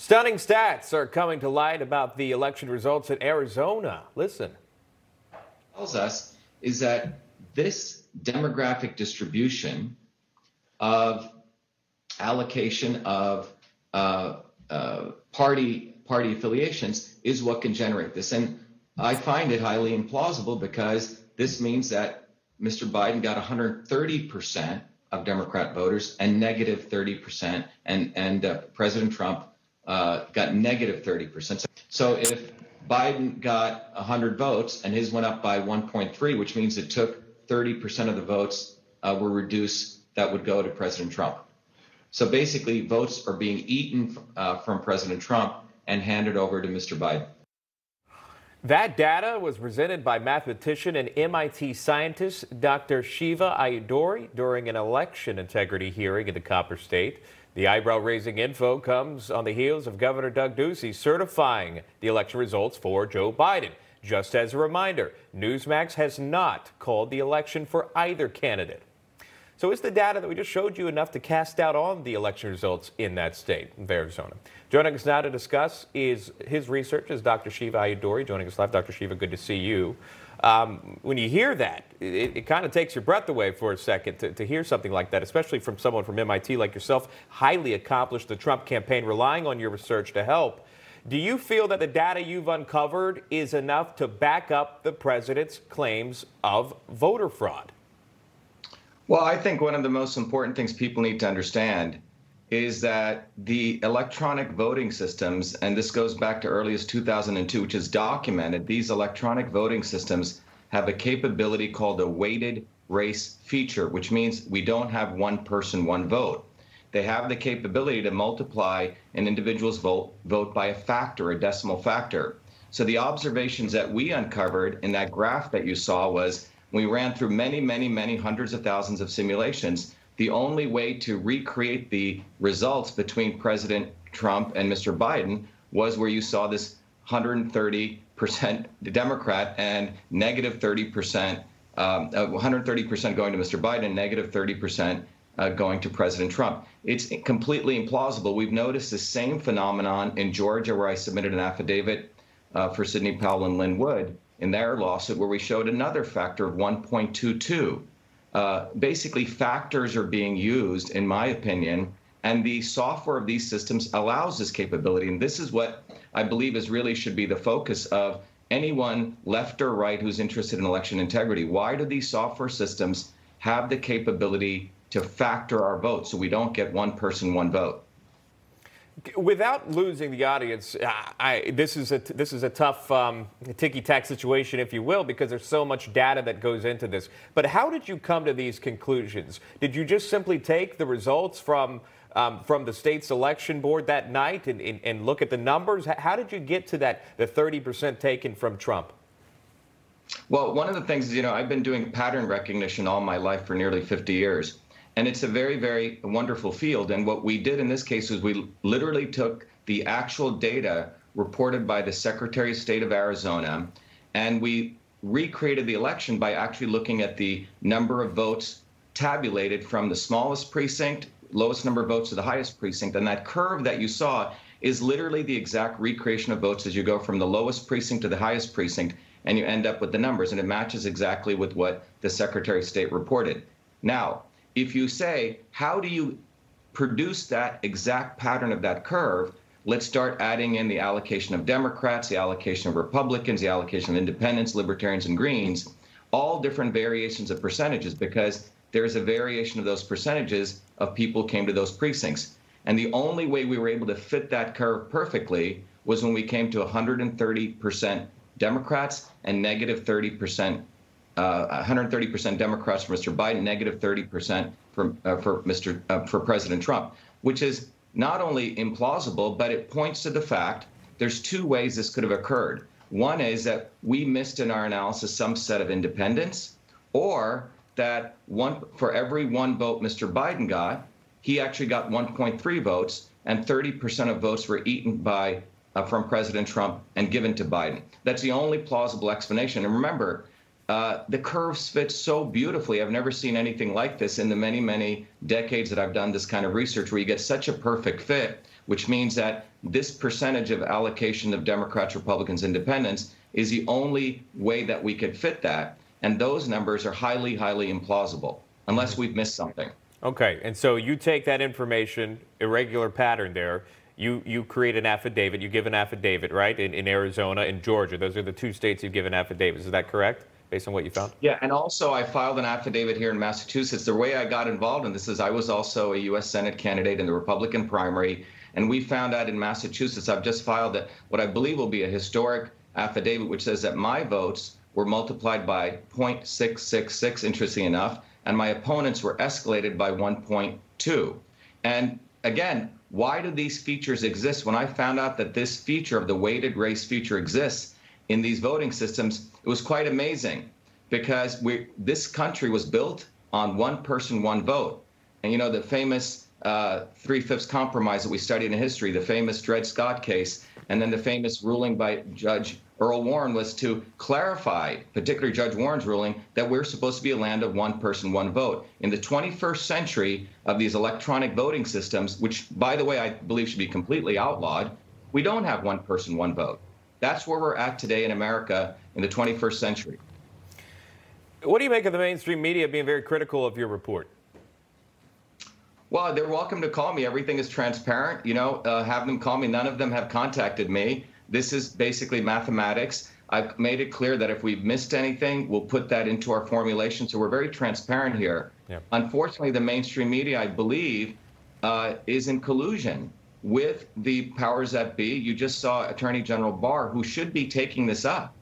Stunning stats are coming to light about the election results in Arizona. Listen. Tells us is that this demographic distribution of allocation of uh, uh, party party affiliations is what can generate this, and I find it highly implausible because this means that Mr. Biden got 130 percent of Democrat voters and negative 30 percent, and and uh, President Trump uh, got negative 30%. So if Biden got 100 votes and his went up by 1.3, which means it took 30% of the votes uh, were reduced that would go to President Trump. So basically, votes are being eaten uh, from President Trump and handed over to Mr. Biden. That data was presented by mathematician and MIT scientist Dr. Shiva Ayyadurai during an election integrity hearing in the Copper State. The eyebrow raising info comes on the heels of Governor Doug Ducey certifying the election results for Joe Biden. Just as a reminder, Newsmax has not called the election for either candidate. So is the data that we just showed you enough to cast doubt on the election results in that state of Arizona? Joining us now to discuss is his research is Dr. Shiva Ayyadurai. Joining us live, Dr. Shiva, good to see you. Um, when you hear that, it, it kind of takes your breath away for a second to, to, hear something like that, especially from someone from MIT like yourself, highly accomplished, the Trump campaign, relying on your research to help. Do you feel that the data you've uncovered is enough to back up the president's claims of voter fraud? Well, I think one of the most important things people need to understand is that the electronic voting systems, and this goes back to earliest 2002, which is documented, these electronic voting systems have a capability called a weighted race feature, which means we don't have one person, one vote. They have the capability to multiply an individual's vote, vote by a factor, a decimal factor. So the observations that we uncovered in that graph that you saw was we ran through many, many, many hundreds of thousands of simulations the only way to recreate the results between President Trump and Mr. Biden was where you saw this 130% Democrat and negative 30%, um, 130% uh, going to Mr. Biden, negative 30% uh, going to President Trump. It's completely implausible. We've noticed the same phenomenon in Georgia, where I submitted an affidavit uh, for Sidney Powell and Lin Wood in their lawsuit, where we showed another factor of 1.22. Uh, basically factors are being used, in my opinion, and the software of these systems allows this capability. And this is what I believe is really should be the focus of anyone left or right who's interested in election integrity. Why do these software systems have the capability to factor our votes so we don't get one person, one vote? Without losing the audience, I, this is a this is a tough um, ticky-tack situation, if you will, because there's so much data that goes into this. But how did you come to these conclusions? Did you just simply take the results from um, from the state's election board that night and, and, and look at the numbers? How did you get to that the 30% taken from Trump? Well, one of the things is, you know, I've been doing pattern recognition all my life for nearly 50 years. And it's a very, very wonderful field. And what we did in this case was we literally took the actual data reported by the Secretary of State of Arizona and we recreated the election by actually looking at the number of votes tabulated from the smallest precinct, lowest number of votes to the highest precinct. And that curve that you saw is literally the exact recreation of votes as you go from the lowest precinct to the highest precinct, and you end up with the numbers. And it matches exactly with what the Secretary of State reported. Now, if you say, how do you produce that exact pattern of that curve? Let's start adding in the allocation of Democrats, the allocation of Republicans, the allocation of independents, libertarians, and Greens, all different variations of percentages because there's a variation of those percentages of people came to those precincts. And the only way we were able to fit that curve perfectly was when we came to 130% Democrats and negative 30% uh, 130% Democrats for Mr. Biden, negative 30% for uh, for Mr. Uh, for President Trump, which is not only implausible, but it points to the fact there's two ways this could have occurred. One is that we missed in our analysis some set of independents, or that one for every one vote Mr. Biden got, he actually got 1.3 votes, and 30% of votes were eaten by uh, from President Trump and given to Biden. That's the only plausible explanation. And remember, uh, the curves fit so beautifully. I've never seen anything like this in the many, many decades that I've done this kind of research where you get such a perfect fit, which means that this percentage of allocation of Democrats, Republicans, Independents is the only way that we could fit that. And those numbers are highly, highly implausible unless we've missed something. Okay, and so you take that information, irregular pattern there, you, you create an affidavit, you give an affidavit, right, in, in Arizona and Georgia. Those are the two states you've given affidavits. Is that correct? Based on what you found? Yeah, and also I filed an affidavit here in Massachusetts. The way I got involved in this is I was also a U.S. Senate candidate in the Republican primary, and we found out in Massachusetts, I've just filed that what I believe will be a historic affidavit, which says that my votes were multiplied by 0.666, interesting enough, and my opponents were escalated by 1.2. And again, why do these features exist? When I found out that this feature of the weighted race feature exists in these voting systems, it was quite amazing because we, this country was built on one person, one vote. And you know, the famous uh, three fifths compromise that we studied in history, the famous Dred Scott case, and then the famous ruling by Judge Earl Warren was to clarify, particularly Judge Warren's ruling, that we're supposed to be a land of one person, one vote. In the 21st century of these electronic voting systems, which, by the way, I believe should be completely outlawed, we don't have one person, one vote. That's where we're at today in America in the 21st century. What do you make of the mainstream media being very critical of your report? Well, they're welcome to call me. Everything is transparent. You know, uh, have them call me. None of them have contacted me. This is basically mathematics. I've made it clear that if we've missed anything, we'll put that into our formulation. So we're very transparent here. Yeah. Unfortunately, the mainstream media, I believe, uh, is in collusion with the powers that be. You just saw Attorney General Barr, who should be taking this up.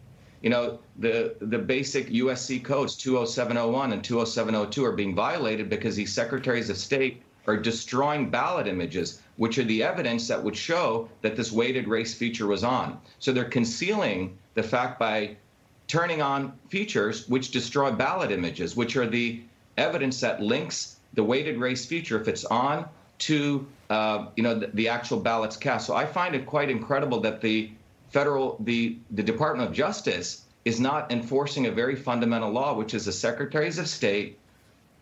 You know, the, the basic USC codes 20701 and 20702 are being violated because these secretaries of state are destroying ballot images, which are the evidence that would show that this weighted race feature was on. So they're concealing the fact by turning on features which destroy ballot images, which are the evidence that links the weighted race feature, if it's on, to uh, you know the, the, actual ballots cast. So I find it quite incredible that the federal the the Department of Justice is not enforcing a very fundamental law, which is the secretaries of state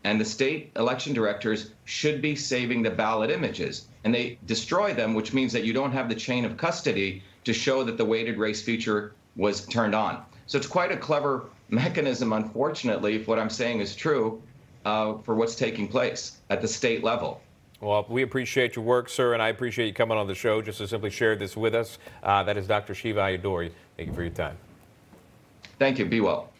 and the state election directors should be saving the ballot images, and they destroy them, which means that you don't have the chain of custody to show that the weighted race feature was turned on. So it's quite a clever mechanism, unfortunately, if what I'm saying is true, uh, for what's taking place at the state level. Well, we appreciate your work, sir, and I appreciate you coming on the show just to simply share this with us. Uh, that is Dr. Shiva Ayyadurai. Thank you for your time. Thank you. Be well.